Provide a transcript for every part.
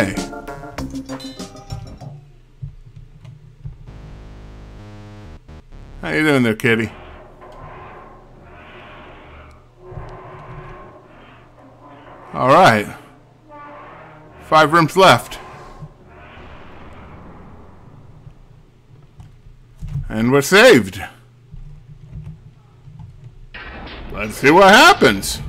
Okay. How you doing there, kitty? All right. Five rooms left. And we're saved. Let's see what happens.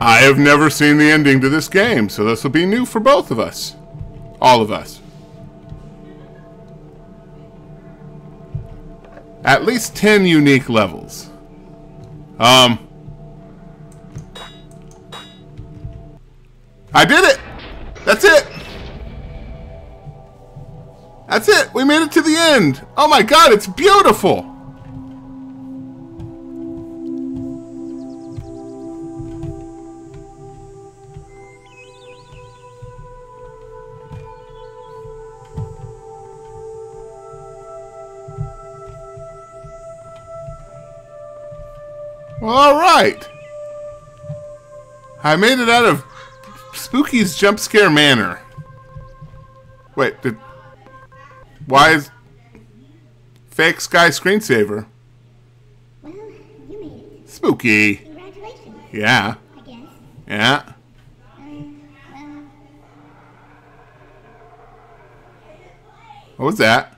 I have never seen the ending to this game, so this will be new for both of us. All of us. At least 10 unique levels. Um. I did it! That's it! That's it! We made it to the end! Oh my god, it's beautiful! Well, alright! I made it out of Spooky's Jump Scare Manor. Wait, did... Why is... Fake Sky Screensaver? Well, you made it. Spooky. Congratulations, Yeah. I guess. Yeah. Um, well, What was that?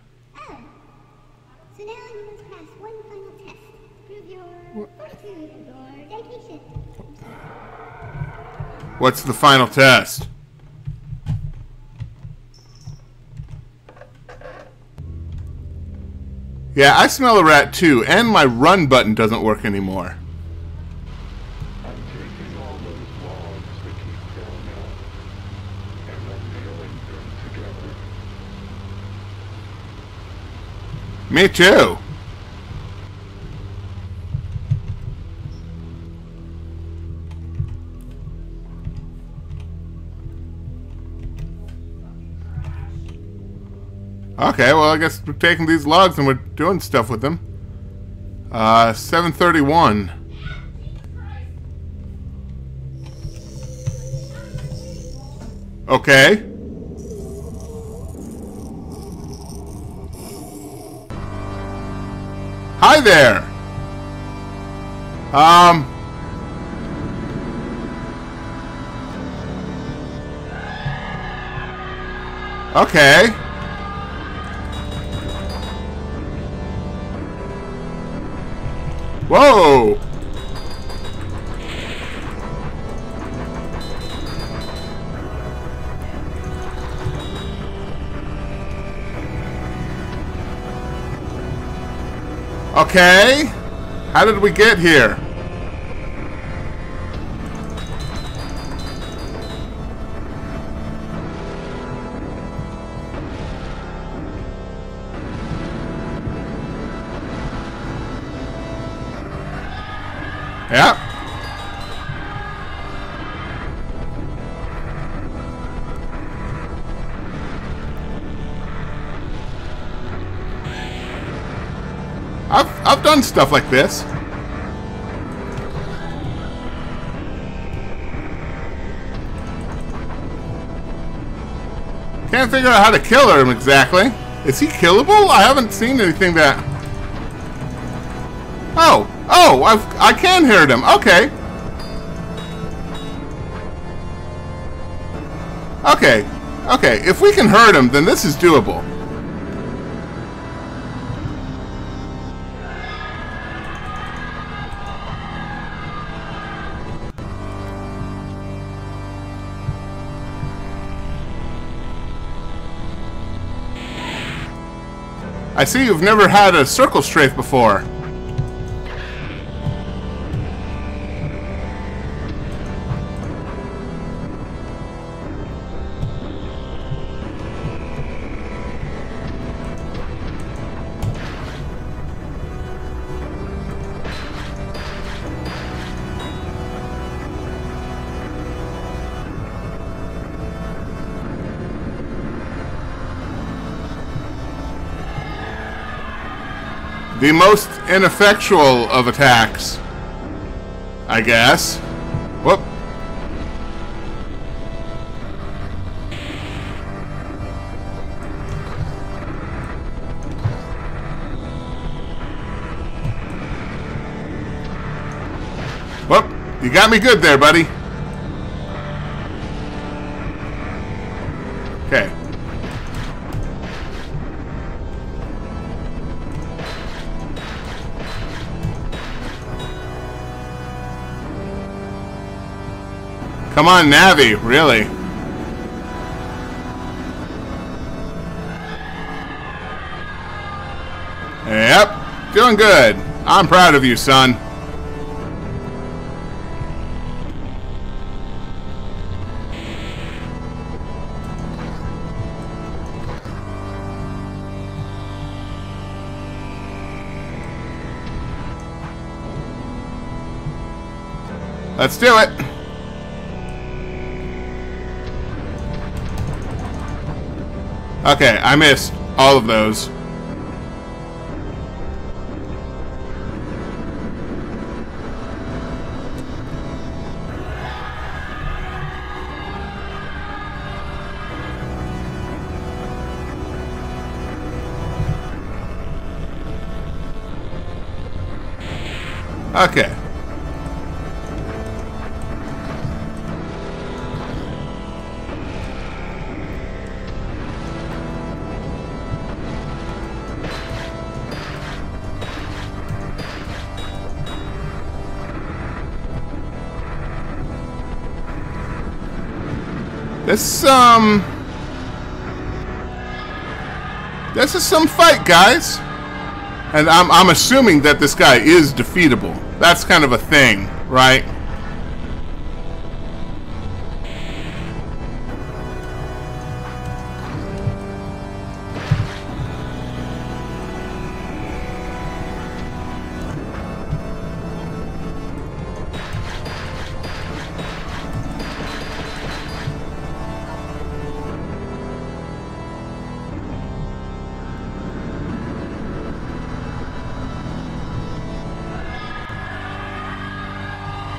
What's the final test? Yeah, I smell a rat too, and my run button doesn't work anymore. I'm taking Okay, well, I guess we're taking these logs and we're doing stuff with them. Uh, 731. Okay. Hi there. Um. Okay. Whoa. Okay. How did we get here? Yep. I've I've done stuff like this. Can't figure out how to kill him exactly. Is he killable? I haven't seen anything that. Oh, oh, I've, I can hear them. Okay. Okay, okay. If we can hurt him, then this is doable. I see you've never had a circle strafe before. The most ineffectual of attacks. I guess. Whoop. Whoop. You got me good there, buddy. Come on, Navi, really. Yep, doing good. I'm proud of you, son. Let's do it. Okay, I missed all of those. Okay. This, um... This is some fight, guys. And I'm, I'm assuming that this guy is defeatable. That's kind of a thing, right?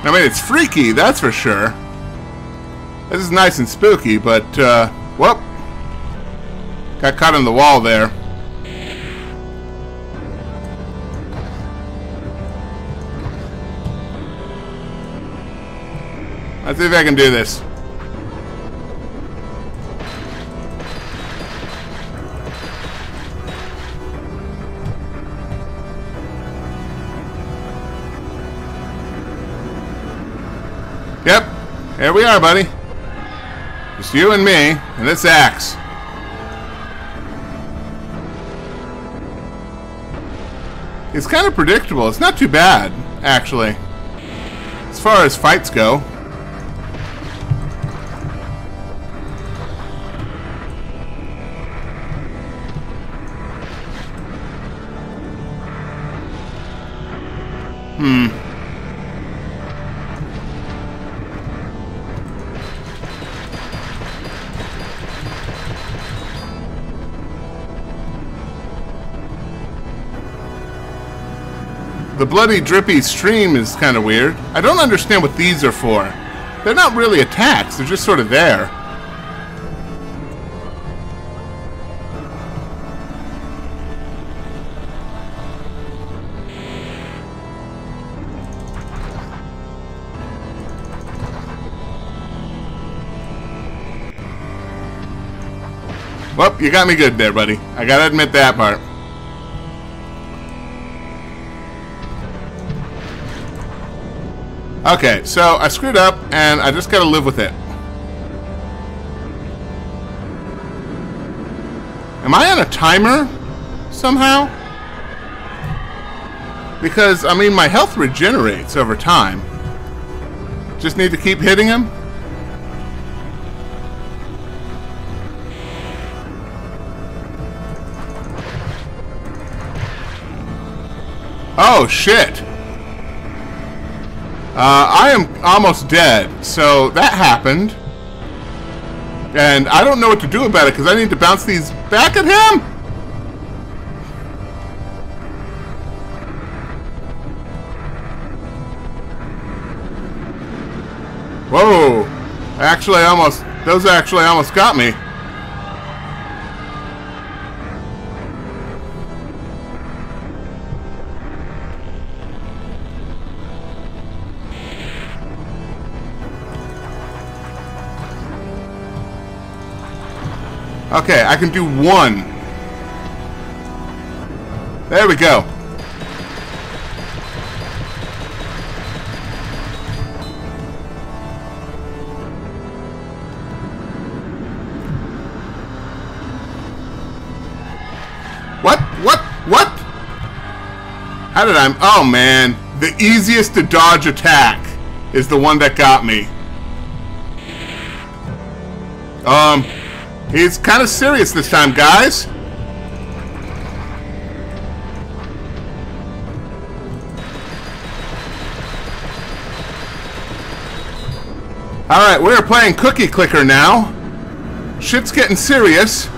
I mean, it's freaky, that's for sure. This is nice and spooky, but, uh, whoop. Got caught in the wall there. Let's see if I can do this. Here we are, buddy. Just you and me, and this axe. It's kind of predictable. It's not too bad, actually. As far as fights go. Hmm. Bloody drippy stream is kind of weird. I don't understand what these are for. They're not really attacks, they're just sort of there. Well, you got me good there, buddy. I gotta admit that part. Okay, so I screwed up, and I just gotta live with it. Am I on a timer? Somehow? Because, I mean, my health regenerates over time. Just need to keep hitting him? Oh, shit! Uh, I am almost dead, so that happened. And I don't know what to do about it, because I need to bounce these back at him! Whoa! Actually, I almost... Those actually almost got me. Okay, I can do one. There we go. What? What? What? How did I... Oh, man. The easiest to dodge attack is the one that got me. Um... He's kind of serious this time, guys. Alright, we're playing Cookie Clicker now. Shit's getting serious.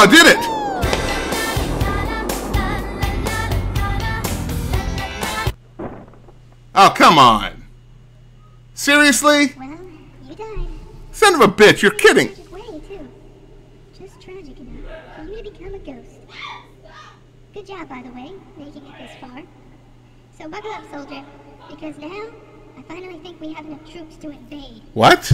I did it! Oh, come on. Seriously? Well, you died. Son of a bitch, you're kidding. Tragic way, too. Just tragic enough for you to become a ghost. Good job, by the way, making it this far. So buckle up, soldier, because now I finally think we have enough troops to invade. What?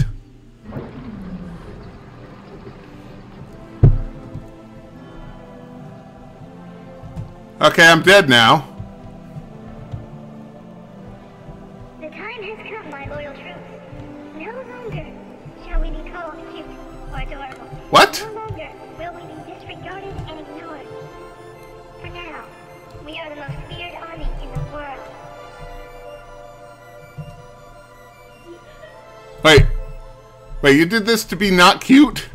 Okay, I'm dead now. The time has come, my loyal troops. No longer shall we be called cute or adorable. What? No longer will we be disregarded and ignored. For now, we are the most feared army in the world. Wait. Wait, you did this to be not cute?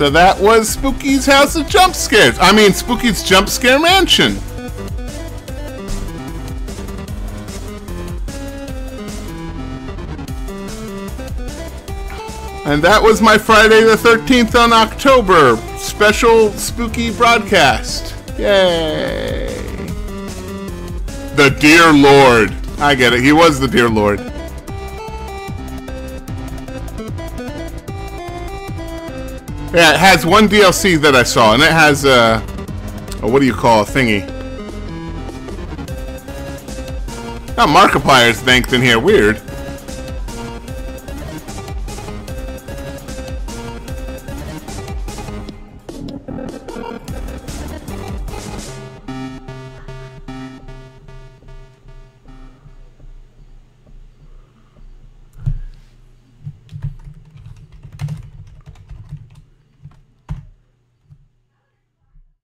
So that was Spooky's House of Jump Scares. I mean, Spooky's Jump Scare Mansion. And that was my Friday the 13th on October special spooky broadcast. Yay. The Dear Lord. I get it. He was the Dear Lord. Yeah, it has one DLC that I saw, and it has uh, a what do you call a thingy? Oh, Markiplier's thanked in here. Weird.